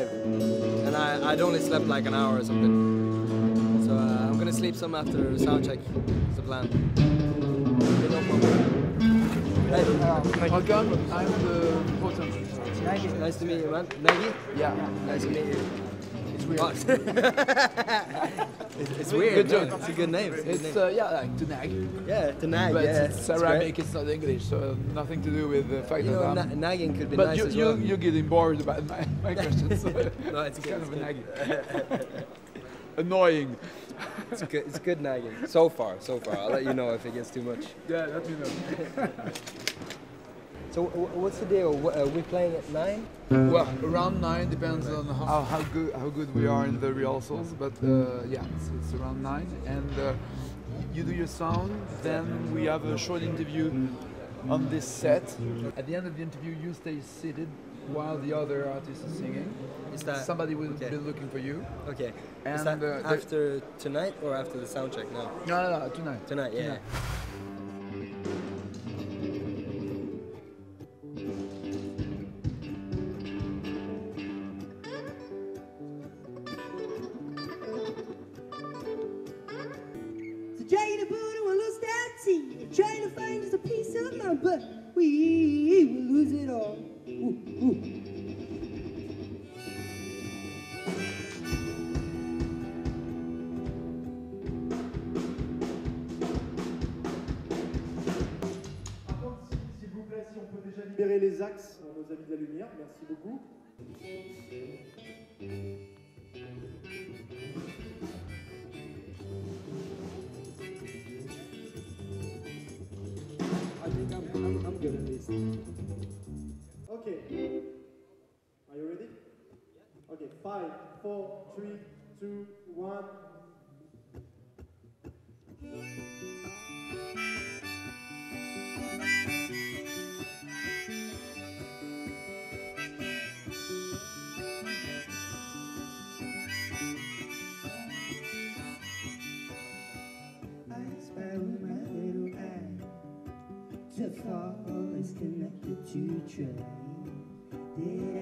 3.55 and I, I'd only slept like an hour or something. So uh, I'm gonna sleep some after sound check. It's the plan. Hey, I'm the nice to meet you, man. Nagui? Yeah. Nice to meet you. It's weird. It's, it's weird. Good job. man. It's a good name. It's It's name. uh, yeah, like to nag, yeah, to nag. but yeah, it's great. It's not English, so nothing to do with the fact You know, that na- I'm. nagging could be but nice you, as you well. you're getting bored about my, my questions. So No, it's good, kind of a nagging. Annoying. It's good. It's good nagging. So far, so far. I'll let you know if it gets too much. Yeah, let me know. So what's the deal? W- Are we playing at nine? Well, around nine depends on how, how good how good we are in the rehearsals, but uh, yeah, it's, it's around nine, and uh, you do your sound. Then we have a short interview on this set. At the end of the interview, you stay seated while the other artist is singing. Is that Somebody will okay. be looking for you. Okay. And, Is that uh, the- after tonight or after the sound check? No. No, no, no, tonight. Tonight, yeah. Tonight. Oui, we lose it all. Apportez-vous, s'il vous plaît, si on peut déjà libérer les axes dans nos amis de la lumière. Merci beaucoup. Okay. Are you ready? Okay, five, four, three, two, one. Fall is connected to I? Did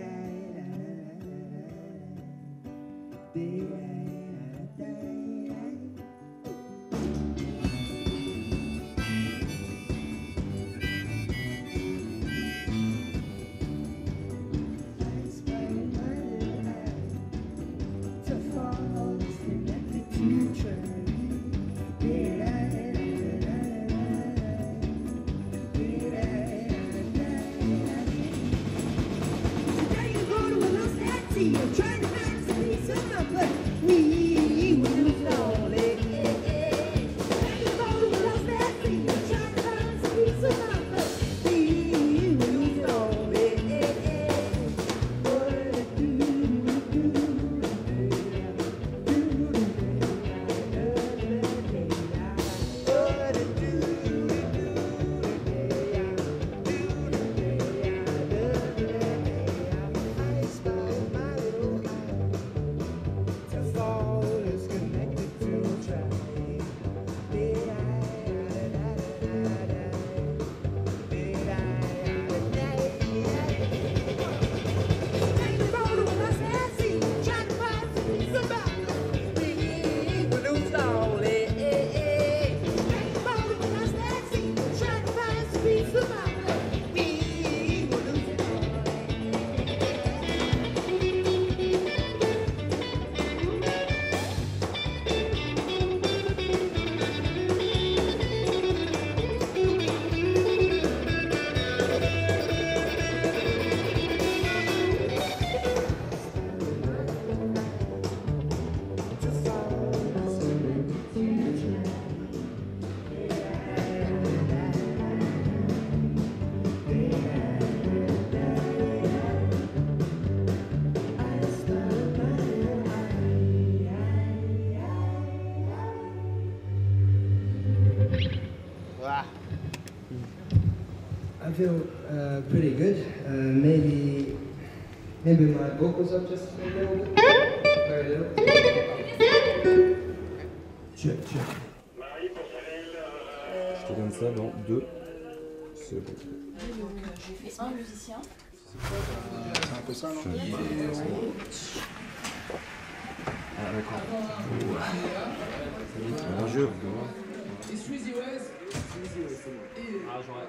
feel uh, pretty good. Uh, maybe, maybe my vocals are just a little bit, very little. Check, check. Je te donne ça dans deux secondes. J'ai fait un musicien. Euh, un peu ça, non? Ah, d'accord. Un jeu. Ah, j'aurais.